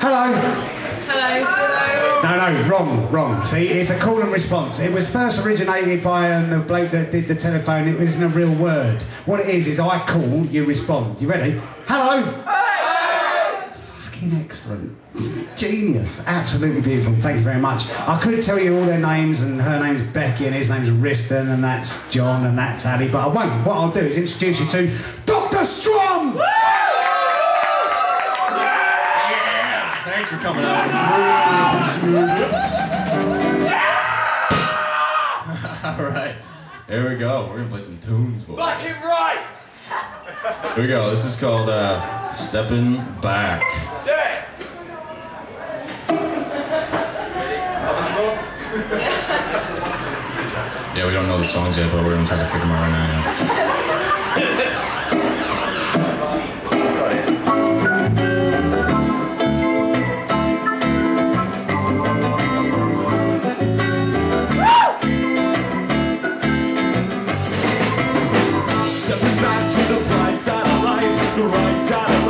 Hello. Hello. No, no, wrong, wrong. See, it's a call and response. It was first originated by um, the bloke that did the telephone. It wasn't a real word. What it is is I call, you respond. You ready? Hello. Fucking excellent. Genius. Absolutely beautiful. Thank you very much. I could tell you all their names, and her name's Becky, and his name's Riston, and that's John, and that's Ali, but I won't. What I'll do is introduce you to Dr. Strum! Thanks for coming out. All right, here we go. We're gonna play some tunes, boys. Fucking right! Here we go. This is called uh, "Stepping Back." Yeah! Yeah, we don't know the songs yet, but we're gonna try to figure them out right now. inside